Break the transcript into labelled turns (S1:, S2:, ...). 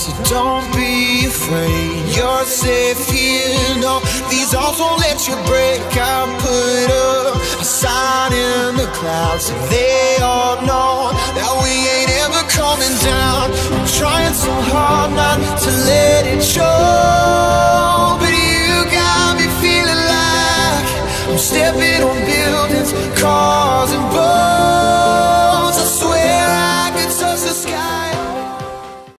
S1: So don't be afraid, you're safe here. No, these odds won't let you break. I put up a sign in the clouds so they all know that we ain't ever coming down. I'm trying so hard not to let it show, but you got me feeling like I'm stepping.